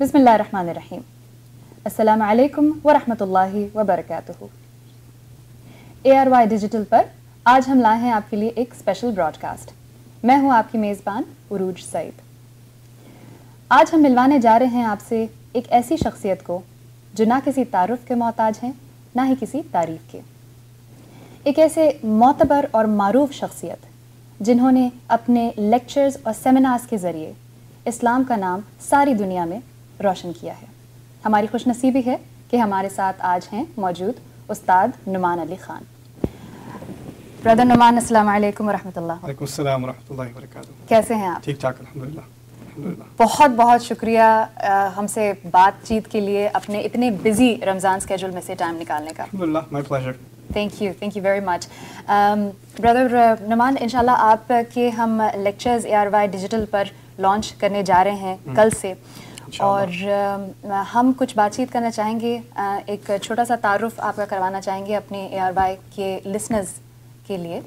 बिस्मिल्लाहिर्रहमानिर्रहीम। अस्सलाम वालेकुम व रहमतुल्लाहि व बरकातुहू एआरवाई डिजिटल पर आज हम लाए हैं आपके लिए एक स्पेशल ब्रॉडकास्ट मैं हूँ आपकी मेज़बान उरूज सईद। आज हम मिलवाने जा रहे हैं आपसे एक ऐसी शख्सियत को, जो ना किसी तारुफ के मोहताज हैं, ना ही किसी तारीफ़ के। एक ऐसे मोतबर और मरूफ शख्सियत, जिन्होंने अपने लेक्चर्स और सेमिनार्स के ज़रिए इस्लाम का नाम सारी दुनिया में रोशन किया है। हमारी खुशनसीबी है कि हमारे साथ आज हैं मौजूद उस्ताद नुमान अली ख़ान। ब्रदर नुमान अस्सलाम वालेकुम कैसे हैं आप? ठीक ठाक अल्हम्दुलिल्लाह बहुत बहुत शुक्रिया हमसे बातचीत के लिए अपने इतने बिज़ी रमज़ान स्केजूल में से टाइम निकालने का। अल्हम्दुलिल्लाह my pleasure thank you thank you very much brother Nouman इंशाल्लाह आपके हम lectures A R Y digital पर लॉन्च करने जा रहे हैं कल से। और हम कुछ बातचीत करना चाहेंगे। एक छोटा सा तारुफ आपका करवाना चाहेंगे अपने ए आर वाई के लिसनर्स के लिए।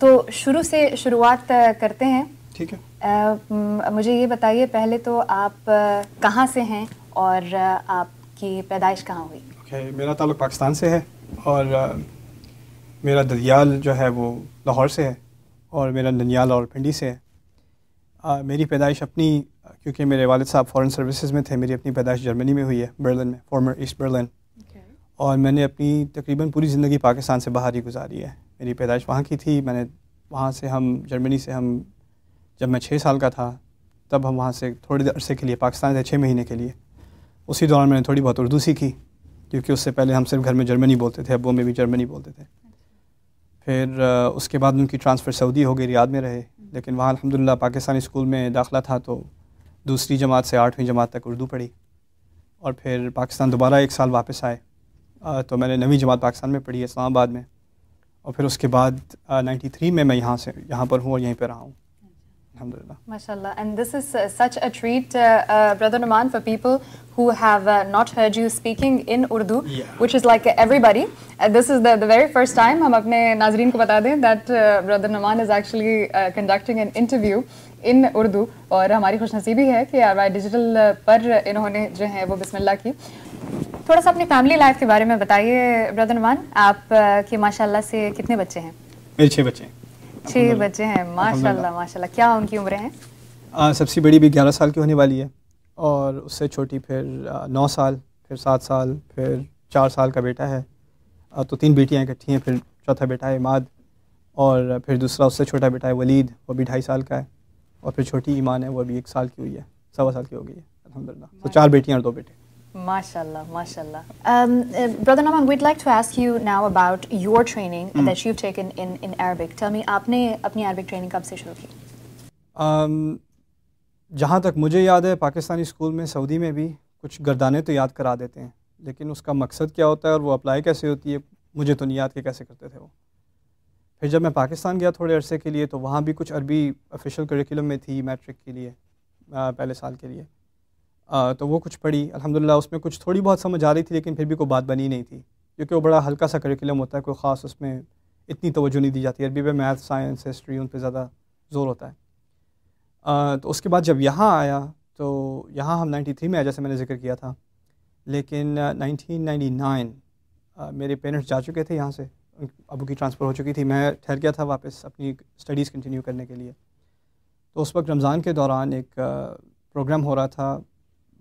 तो शुरू से शुरुआत करते हैं। ठीक है। मुझे ये बताइए पहले तो आप कहाँ से हैं और आपकी पैदाइश कहाँ हुई? ओके मेरा ताल्लुक पाकिस्तान से है और मेरा ददियाल जो है वो लाहौर से है और मेरा ननियाल और पिंडी से है। अ, मेरी पैदाइश अपनी क्योंकि मेरे वालिद साहब फॉरेन सर्विसेज़ में थे मेरी अपनी पैदाइश जर्मनी में हुई है बर्लिन में फॉर्मर ईस्ट बर्लिन और मैंने अपनी तकरीबन पूरी ज़िंदगी पाकिस्तान से बाहर ही गुजारी है। मेरी पैदाइश वहाँ की थी मैंने वहाँ से हम जर्मनी से हम जब मैं छः साल का था तब हम वहाँ से थोड़े देर अरसे के लिए पाकिस्तान थे छः महीने के लिए उसी दौरान मैंने थोड़ी बहुत उर्दू सीखी क्योंकि उससे पहले हम सिर्फ़ घर में जर्मनी बोलते थे अबों में भी जर्मनी बोलते थे। फिर उसके बाद उनकी ट्रांसफ़र सऊदी हो गई रियाद में रहे लेकिन वहाँ अल्हम्दुलिल्लाह पाकिस्तानी स्कूल में दाखिला था तो दूसरी जमात से आठवीं जमात तक उर्दू पढ़ी और फिर पाकिस्तान दोबारा एक साल वापस आए। तो मैंने नवी जमात पाकिस्तान में पढ़ी इस्लामाबाद में और फिर उसके बाद नाइन्टी थ्री में मैं यहाँ से, यहाँ पर हूँ और यहीं पर रहा हूँ। अल्हम्दुलिल्लाह Mashallah. And this is uh, such a treat, uh, uh, Brother Numan, for people who have uh, not heard you speaking in Urdu, Yeah. which is like everybody. Uh, this is the, the very first time हम अपने नाजरीन को बता दें that uh, Brother Numan is actually uh, conducting an interview in Urdu और हमारी खुशनसीबी है कि आर डिजिटल पर इन्होंने जो है वो बिस्मिल्लाह की थोड़ा सा अपनी फैमिली लाइफ के बारे में बताइए ब्रदर नुमान आप uh, के माशाल्लाह से कितने बच्चे हैं मेरे छः बच्चे हैं छह बच्चे हैं माशाल्लाह माशाल्लाह। क्या उनकी उम्रें हैं? आ, सबसे बड़ी भी ग्यारह साल की होने वाली है और उससे छोटी फिर आ, नौ साल फिर सात साल फिर चार साल का बेटा है। आ, तो तीन बेटियाँ इकट्ठी हैं फिर चौथा बेटा है इमाद और फिर दूसरा उससे छोटा बेटा है वलीद वो भी ढाई साल का है और फिर छोटी ईमान है वो भी एक साल की हुई है सवा साल की हो गई है अलहमदिल्ला तो चार बेटियाँ और दो बेटे। Mashallah, mashallah. Um, uh, Brother Naman, we'd like to ask you now about your training mm. that you've taken in, in Arabic. Tell me, आपने अपनी Arabic training कब से शुरू की? अम, जहाँ तक मुझे याद है पाकिस्तानी स्कूल में सऊदी में भी कुछ गर्दाने तो याद करा देते हैं लेकिन उसका मकसद क्या होता है और वो अप्लाई कैसे होती है मुझे तो नहीं याद कि कैसे करते थे वो फिर जब मैं पाकिस्तान गया थोड़े अरसे के लिए तो वहाँ भी कुछ अरबी ऑफिशियल करिकुलम में थी मैट्रिक के लिए अ, पहले साल के लिए तो वो कुछ पढ़ी अल्हम्दुलिल्लाह उसमें कुछ थोड़ी बहुत समझ आ रही थी लेकिन फिर भी कोई बात बनी नहीं थी क्योंकि वो बड़ा हल्का सा करिकुलम होता है कोई ख़ास उसमें इतनी तवज्जो नहीं दी जाती अरबी में मैथ साइंस हिस्ट्री उन पर ज़्यादा ज़ोर होता है। अ, तो उसके बाद जब यहाँ आया तो यहाँ हम 93 में आए जैसे मैंने ज़िक्र किया था। लेकिन नाइनटीन नाइन्टी नाइन मेरे पेरेंट्स जा चुके थे यहाँ से अबू की ट्रांसफ़र हो चुकी थी। मैं ठहर गया था वापस अपनी स्टडीज़ कंटिन्यू करने के लिए। तो उस वक्त रमज़ान के दौरान एक प्रोग्राम हो रहा था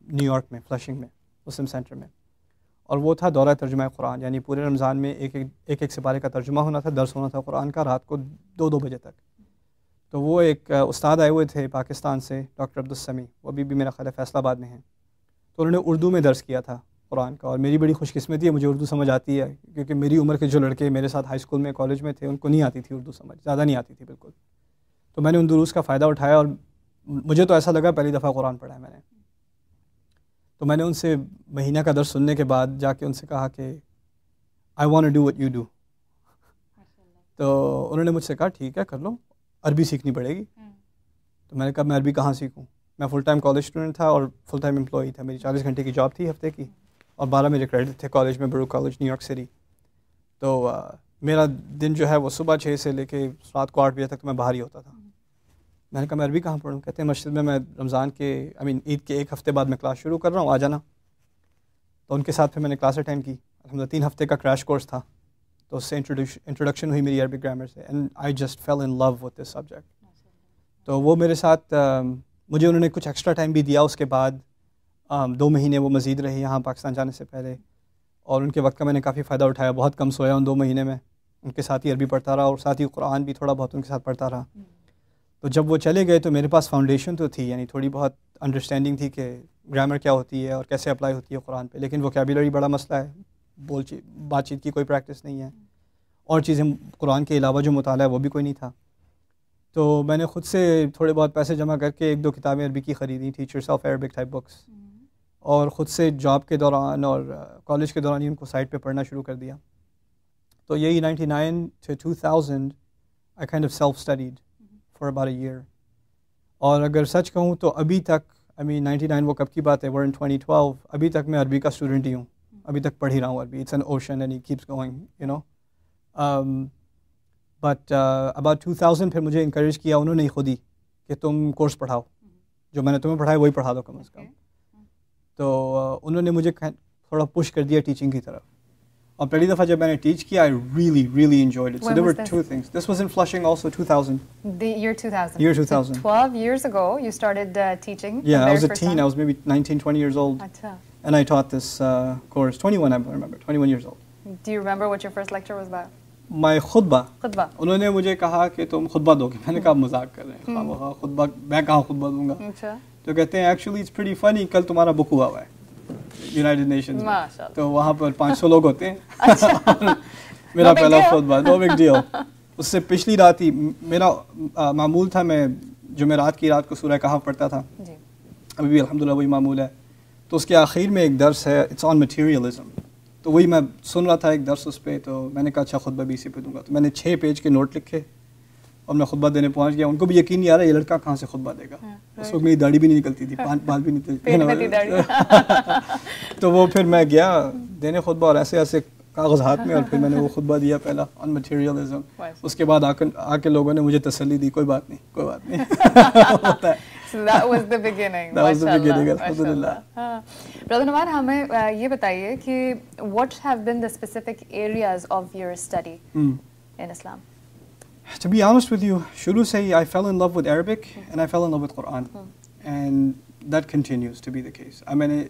न्यूयॉर्क में फ्लशिंग में मुस्लिम सेंटर में। और वो था दौरा तर्जुमा कुरान, यानी पूरे रमज़ान में एक एक एक एक सिपारे का तर्जुमा होना था, दर्स होना था कुरान का रात को दो दो बजे तक। तो वो एक उस्ताद आए हुए थे पाकिस्तान से, डॉक्टर अब्दुलसमी वो अभी भी मेरा ख्याल फैसलाबाद में हैं। तो उन्होंने उर्दू में दर्स किया था कुरान का, और मेरी बड़ी खुशकिस्मती है मुझे उर्दू समझ आती है, क्योंकि मेरी उम्र के जो लड़के मेरे साथ हाई स्कूल में, कॉलेज में थे, उनको नहीं आती थी उर्दू समझ, ज़्यादा नहीं आती थी, बिल्कुल। तो मैंने उन दुरूस का फ़ायदा उठाया और मुझे तो ऐसा लगा पहली दफ़ा कुरान पढ़ा है मैंने। तो मैंने उनसे महीना का दर्स सुनने के बाद जाके उनसे कहा कि I want do what you do तो उन्होंने मुझसे कहा ठीक है कर लो अरबी सीखनी पड़ेगी. तो मैंने कहा मैं अरबी कहाँ सीखूँ? मैं फुल टाइम कॉलेज स्टूडेंट था और फुल टाइम एम्प्लॉई था। मेरी चालीस घंटे की जॉब थी हफ़्ते की और बारह मेरे क्रेडिट थे कॉलेज में बड़ू कॉलेज न्यूयॉर्क सिटी तो आ, मेरा दिन जो है वो सुबह छः से लेके रात को आठ बजे तक तो मैं बाहर ही होता था। मैंने कहा मैं अरबी कहाँ पढ़ूँ? कहते हैं मस्जिद में मैं रमज़ान के आई मीन ईद के एक हफ़्ते बाद मैं क्लास शुरू कर रहा हूँ आ जाना। तो उनके साथ फिर मैंने क्लास अटेंड की। अलहमद तीन हफ़्ते का क्रैश कोर्स था। तो उससे इंट्रोडक्शन हुई मेरी अरबी ग्रामर से and I just fell in love with this subject तो वो मेरे साथ uh, मुझे उन्होंने कुछ एक्स्ट्रा टाइम भी दिया उसके बाद। Um, दो महीने वो मज़ीद रहे यहाँ पाकिस्तान जाने से पहले। और उनके वक्त का मैंने काफ़ी फ़ायदा उठाया बहुत कम सोया उन दो महीने में। उनके साथ ही अरबी पढ़ता रहा और साथ ही कुरान भी थोड़ा बहुत उनके साथ पढ़ता रहा। तो जब वो चले गए तो मेरे पास फाउंडेशन तो थी यानी थोड़ी बहुत अंडरस्टैंडिंग थी कि ग्रामर क्या होती है और कैसे अप्लाई होती है कुरान पे। लेकिन वो वोकेबलरी बड़ा मसला है बोल बातचीत की कोई प्रैक्टिस नहीं है। और चीज़ें कुरान के अलावा जो मुताल है वो भी कोई नहीं था। तो मैंने ख़ुद से थोड़े बहुत पैसे जमा करके एक दो किताबें अरबी की ख़रीदी teachers of Arabic type books और ख़ुद से जॉब के दौरान और कॉलेज के दौरान ही उनको साइट पे पढ़ना शुरू कर दिया। तो यही ninety 99 to 2000 I kind of self studied for about a year और अगर सच कहूँ तो अभी तक आई मीन 99 वो कब की बात है? वर इन 2012 अभी तक मैं अरबी का स्टूडेंट ही हूँ। अभी तक पढ़ ही रहा हूँ अरबी। It's an ocean and he keeps going you know but about 2000 फिर मुझे इंक्रेज किया उन्होंने खुद ही कि तुम कोर्स पढ़ाओ। जो मैंने तुम्हें पढ़ाया वही पढ़ा दो कम अज़ कम। तो uh, उन्होंने मुझे थोड़ा पुश कर दिया टीचिंग की तरफ़। और पहली दफ़ा जब मैंने टीच किया I really really enjoyed it so When there was were this? two things this was in Flushing also 2000 The year 2000. Year So 2000. 12 years ago, you started uh, teaching. the yeah I very was a first teen time? I was maybe 19 20 years old Acha. and I taught this uh, course 21 I remember 21 years old Do you remember what your first lecture was about? my Khutba Khutbah. उन्होंने मुझे कहा कि तुम खुतबा दोगे मैंने कहा मजाक कर रहे हैं खामखा खुतबा मैं कहाँ खुतबा दूंगा Acha. तो कहते हैं एक्चुअली इट्स प्रीटी फनी कल तुम्हारा बुक हुआ हुआ है यूनाइटेड नेशंस तो वहाँ पर 500 लोग होते हैं। मेरा पहला. खुतबा नो बिग डील उससे पिछली रात ही मेरा आ, मामूल था मैं जुमेरात की रात को सूरह कहाँ पढ़ता था। जी. अभी भी अल्हम्दुलिल्लाह वही मामूल है। तो उसके आखिर में एक दर्स है इट्स ऑन मटेरियलिज्म तो वही मैं सुन रहा था एक दर्स उस पर तो मैंने कहा अच्छा खुतबा भी इसी पे दूँगा। तो मैंने छः पेज के नोट लिखे। और मैं खुतबा देने पहुँच गया। उनको भी यकीन नहीं आ रहा ये लड़का कहाँ से खुतबा देगा? हाँ, उस वक्त मेरी दाढ़ी भी नहीं निकलती थी बाल बाल भी नहीं थी। तो वो फिर मैं गया देने खुतबा और ऐसे ऐसे कागज़ हाथ में और फिर मैंने वो खुतबा दिया पहला ऑन मटेरियलिज्म उसके बाद आकर आके लोगों ने मुझे तसल्ली दी कोई बात नहीं कोई बात नहीं। होता है. हाँ. हमें ये बताइए कि have been the specific areas of your study Hmm. in Islam? To be honest with you, shuru say I fell in love with Arabic and I fell in love with Quran. And that continues to be the case. I mean,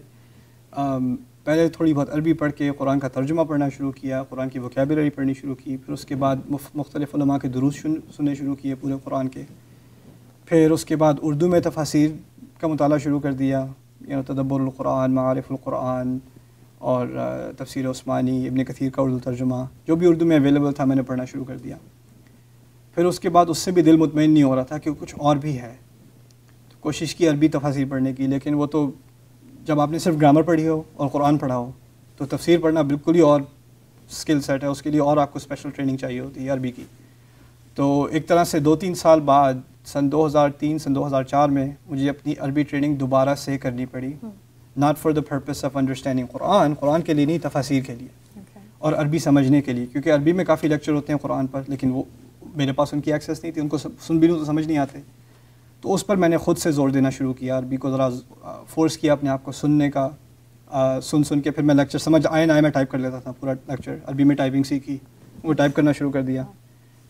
um, पहले थोड़ी बहुत अरबी पढ़ के कुरान का तर्जुमा पढ़ना शुरू किया कुरान की वोकेबलरी पढ़नी शुरू की फिर उसके बाद मुख्तलिफ़ के दुरूस सुन, सुनने शुरू किए पूरे कुरान के फिर उसके बाद उर्दू में तफासिर का मताला शुरू कर दिया यू नो तदब्बुरकुरान मारिफुलकुरान और तफसीर उस्मानी इब्न कथीर का उर्दू तर्जुमा जो भी उर्दू में अवेलेबल था मैंने पढ़ना शुरू कर दिया फिर उसके बाद उससे भी दिल मुतमिन नहीं हो रहा था कि कुछ और भी है। तो कोशिश की अरबी तफासिर पढ़ने की लेकिन वो तो जब आपने सिर्फ़ ग्रामर पढ़ी हो और कुरान पढ़ा हो तो तफसीर पढ़ना बिल्कुल ही और स्किल सेट है उसके लिए और आपको स्पेशल ट्रेनिंग चाहिए होती है अरबी की। तो एक तरह से दो तीन साल बाद सन 2003 सन 2004 में मुझे अपनी अरबी ट्रेनिंग दोबारा से करनी पड़ी। Not for the purpose of understanding Quran Quran के लिए नहीं तफासिर के लिए। Okay. और अरबी समझने के लिए क्योंकि अरबी में काफ़ी लेक्चर होते हैं कुरान पर लेकिन वो मेरे पास उनकी एक्सेस नहीं थी उनको सुन भी लूँ तो समझ नहीं आते। तो उस पर मैंने ख़ुद से ज़ोर देना शुरू किया अरबी को ज़रा फोर्स किया अपने आप को सुनने का। आ, सुन सुन के फिर मैं लेक्चर समझ आए ना आए मैं टाइप कर लेता था पूरा लेक्चर अरबी में टाइपिंग सीखी वो टाइप करना शुरू कर दिया।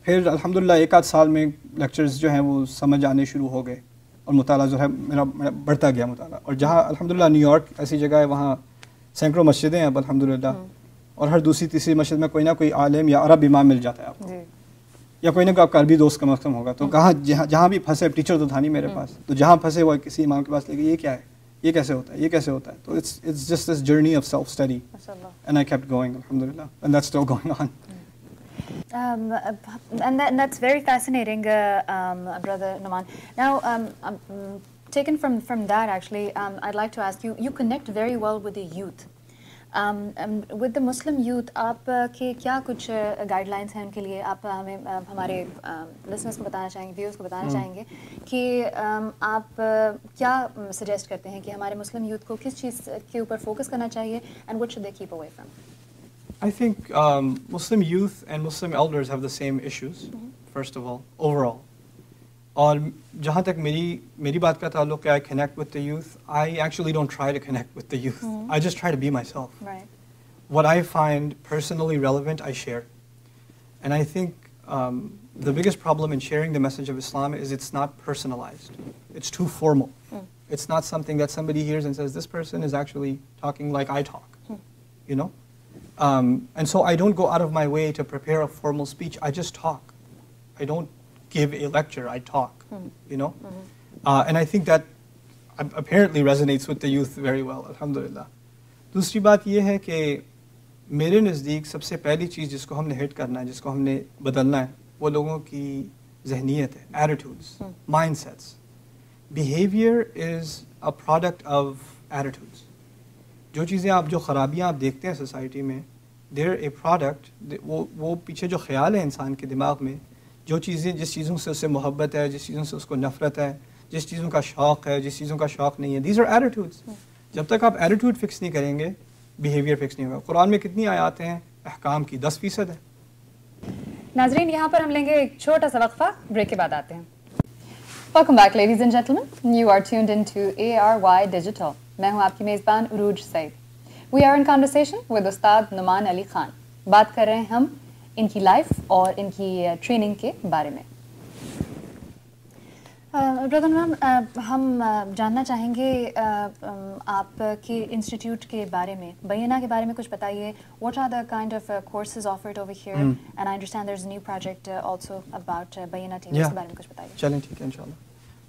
फिर अल्हम्दुलिल्लाह एक आध साल में लेक्चर्स जो हैं वो समझ आने शुरू हो गए और मुताला जो है मेरा मेरा बढ़ता गया मुताला। और जहाँ अल्हम्दुलिल्लाह न्यूयॉर्क ऐसी जगह है वहाँ सैकड़ों मस्जिदें हैं अब अल्हम्दुलिल्लाह। और हर दूसरी तीसरी मस्जिद में कोई ना कोई आलम या अरब इमाम मिल जाता है आपको. या कोई ना कोई आपका अरबी दोस्त कम अज़ कम होगा तो कहाँ जहाँ जहाँ भी फंसे टीचर तो था नहीं मेरे पास तो जहाँ फंसे वो किसी इमाम के पास लेके ये क्या है ये कैसे होता है ये कैसे होता है तो it's it's just this journey of self study Mashallah. And I kept going alhamdulillah and that's still going on Um, uh, and, that, and that's very fascinating, uh, um, Brother Naman. Now, um, um, mm, taken from, from that, actually, um, I'd like to ask you, you connect very well with the youth. Um, um, with the Muslim youth, आप uh, के क्या कुछ guidelines हैं उनके लिए आप uh, हमें uh, हमारे लिसनर्स को बताना चाहेंगे व्यूअर्स को बताना चाहेंगे कि um, आप uh, क्या सजेस्ट करते हैं कि हमारे मुस्लिम यूथ को किस चीज़ के ऊपर फोकस करना चाहिए and what should they keep away from I think um, Muslim youth and Muslim elders have the same issues, mm -hmm. first of all, overall. और जहाँ तक मेरी मेरी बात का ताल्लुक है I connect with the youth I actually don't try to connect with the youth I just try to be myself Right. what I find personally relevant, I share. And I think um, the biggest problem in sharing the message of Islam is it's not personalized. It's too formal. It's not something that somebody hears and says, this person is actually talking like I talk. You know? Um, and so I don't go out of my way to prepare a formal speech. I just talk. I don't give a lecture. I talk. mm. You know? Mm -hmm. Uh, and I think that apparently resonates with the youth very well, alhamdulillah. दूसरी बात यह है कि मेरे नज़दीक सबसे पहली चीज़ जिसको हमने हिट करना है जिसको हमने बदलना है वो लोगों की जहनीत है attitudes mindsets behaviour is a product of attitudes जो चीज़ें आप जो ख़राबियाँ आप देखते हैं सोसाइटी में देर ए प्रोडक्ट वो वो पीछे जो ख्याल है इंसान के दिमाग में जो चीज़ें जिस चीज़ों से उससे मोहब्बत है जिस चीज़ों से उसको नफ़रत है जिस चीज़ों का शौक़ है जिस चीज़ों का शौक़ नहीं है दीज आर एटीट्यूड्स जब तक आप एटीट्यूड फिक्स नहीं करेंगे बिहेवियर फिक्स नहीं होगा। कुरान में कितनी आयात हैं? अहकाम की दस फ़ीसद है। नाजरीन यहाँ पर हम लेंगे एक छोटा सा वक्फा। ब्रेक के बाद आते हैं। Welcome back ladies and gentleman you are tuned into ARY digital मैं हूँ आपकी मेज़बान Urooj Saeed. We are in conversation with उस्ताद नुमान अली खान बात कर रहे हैं हम इनकी लाइफ और इनकी ट्रेनिंग के बारे में। ब्रदर मैम हम जानना चाहेंगे आपके इंस्टीट्यूट के बारे में। बैना के बारे में कुछ बताइए। What are the kind of courses offered over here and I understand there is a new project also about Bayyinah team. इसके बारे में कुछ बताइए। चलें ठीक है इंशाल्लाह।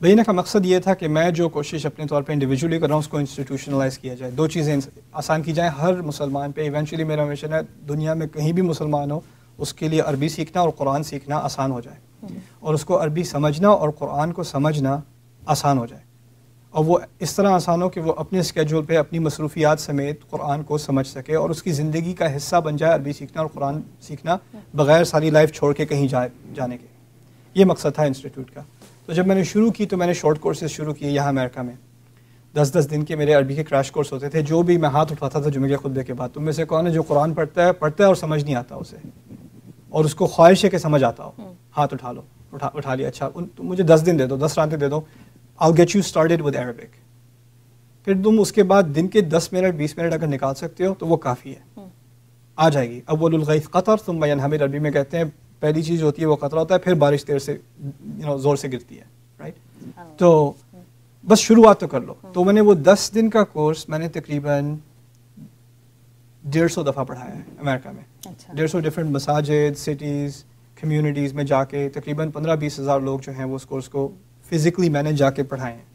भैया का मकसद ये था कि मैं जो कोशिश अपने तौर पे इंडिविजुअली कर रहा हूँ उसको इंस्टीट्यूशनलाइज किया जाए। दो चीज़ें आसान की जाए हर मुसलमान पे। इवेंचुअली मेरा मिशन है दुनिया में कहीं भी मुसलमान हो उसके लिए अरबी सीखना और कुरान सीखना आसान हो जाए। और उसको अरबी समझना और कुरान को समझना आसान हो जाए। और वो इस तरह आसान हो कि वो अपने स्केजूल पे अपनी मसरूफियात समेत कुरान को समझ सके और उसकी ज़िंदगी का हिस्सा बन जाए अरबी सीखना और कुरान सीखना बगैर सारी लाइफ छोड़ के कहीं जाए, जाने के। ये मकसद था इंस्टीट्यूट का। तो जब मैंने शुरू की तो मैंने शॉर्ट कोर्सेज शुरू किए यहाँ अमेरिका में। दस दस दिन के मेरे अरबी के क्रैश कोर्स होते थे। जो भी मैं हाथ उठाता था जुमे के खुतबे के बाद तुम में से कौन है जो कुरान पढ़ता है पढ़ता है और समझ नहीं आता उसे। और उसको ख्वाहिश है कि समझ आता हो। हाथ उठा लो उठा उठा लिया अच्छा मुझे दस दिन दे दो दस रातें दे दो I get you started with Arabic फिर तुम उसके बाद दिन के दस मिनट बीस मिनट अगर निकाल सकते हो तो वो काफ़ी है। आ जाएगी। अब अव्वलगैफ कतर तुम बयान हमें अरबी में कहते हैं पहली चीज़ होती है वो कतरा होता है फिर बारिश देर से यू नो ज़ोर से गिरती है राइट तो बस शुरुआत तो कर लो। तो मैंने वो दस दिन का कोर्स मैंने तकरीबन डेढ़ सौ दफ़ा पढ़ाया है अमेरिका में। अच्छा। डेढ़ सौ डिफरेंट मसाजिद सिटीज़ कम्युनिटीज़ में जाके तकरीबन पंद्रह बीस हज़ार लोग जो हैं वो उस कोर्स को फ़िज़िकली मैंने जाके पढ़ाए हैं।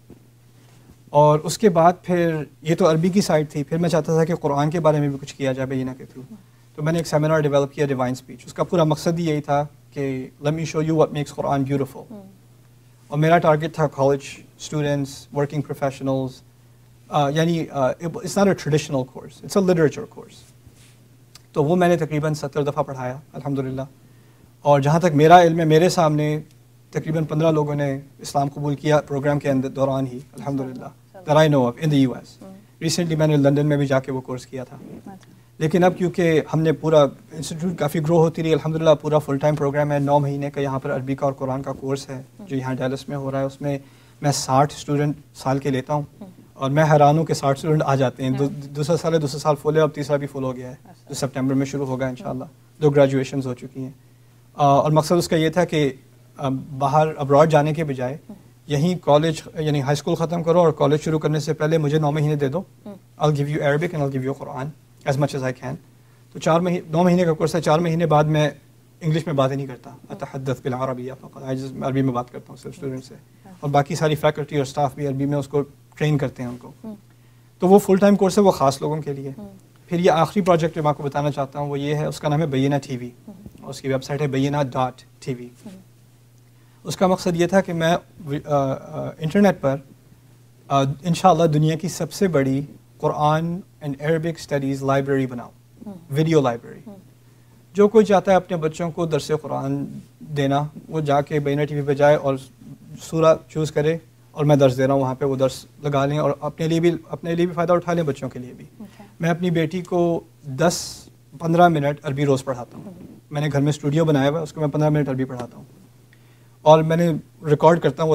और उसके बाद फिर ये तो अरबी की साइड थी फिर मैं चाहता था कि कुरान के बारे में भी कुछ किया जाए बैना के थ्रू तो मैंने एक सेमिनार डेवलप किया डिवाइन स्पीच उसका पूरा मकसद ही यही था कि let me show you what makes Quran beautiful और मेरा टारगेट था कॉलेज स्टूडेंट्स वर्किंग प्रोफेशनल्स यानी it's not a traditional course it's a literature course तो वो मैंने तकरीबन सत्तर दफ़ा पढ़ाया अल्हम्दुलिल्लाह। और जहाँ तक मेरा इल्म है मेरे सामने तकरीबन पंद्रह लोगों ने इस्लाम कबूल किया प्रोग्राम के अंदर दौरान ही अल्हम्दुलिल्लाह that I know of in the US recently मैंने लंदन में भी जाके वो कोर्स किया था। लेकिन अब क्योंकि हमने पूरा इंस्टीट्यूट काफ़ी ग्रो होती रही अल्हम्दुलिल्लाह पूरा फुल टाइम प्रोग्राम है नौ महीने का यहाँ पर अरबी का और कुरान का कोर्स है जो यहाँ डेलस में हो रहा है। उसमें मैं साठ स्टूडेंट साल के लेता हूँ। और मैं हैरान हूँ कि साठ स्टूडेंट आ जाते हैं। दूसरा साल है दूसरा साल फुल है अब तीसरा भी फुल हो गया है। जो सितंबर में शुरू होगा इंशाल्लाह। दो ग्रेजुएशन हो चुकी हैं। और मकसद उसका ये था कि बाहर अब्रॉड जाने के बजाय यहीं कॉलेज यानी हाई स्कूल ख़त्म करो और कॉलेज शुरू करने से पहले मुझे नौ महीने दे दो। I give you Arabic and I give you Quran as much as I can तो चार महीने नौ महीने का कोर्स है चार महीने बाद मैं इंग्लिश में बात ही नहीं करता। बिल अरबिया फ़क़त। आई just अरबी में बात करता हूँ सिर्फ़ स्टूडेंट से। और बाकी सारी फैकल्टी और स्टाफ भी अरबी में उसको ट्रेन करते हैं उनको। तो वो फुल टाइम कोर्स है वो ख़ास लोगों के लिए। फिर ये आखिरी प्रोजेक्ट जो मैं आपको बताना चाहता हूँ वो ये है उसका नाम है बैना टी वी उसकी वेबसाइट है बैना डॉट टी वी उसका मकसद ये था कि मैं इंटरनेट पर इन दुनिया की सबसे बड़ी Quran and Arabic studies library बनाऊँ। वीडियो लाइब्रेरी जो कोई चाहता है अपने बच्चों को दरस कुरान देना वो जाके बैना टी वी पर जाए और सूरा चूज़ करे और मैं दर्स दे रहा हूँ वहाँ पे वो दर्स लगा लें और अपने लिए भी अपने लिए भी फ़ायदा उठा लें बच्चों के लिए भी। Okay. मैं अपनी बेटी को 10-15 मिनट अरबी रोज़ पढ़ाता हूँ। मैंने घर में स्टूडियो बनाया हुआ है उसको मैं 15 मिनट अरबी पढ़ाता हूँ। और मैंने रिकॉर्ड करता हूँ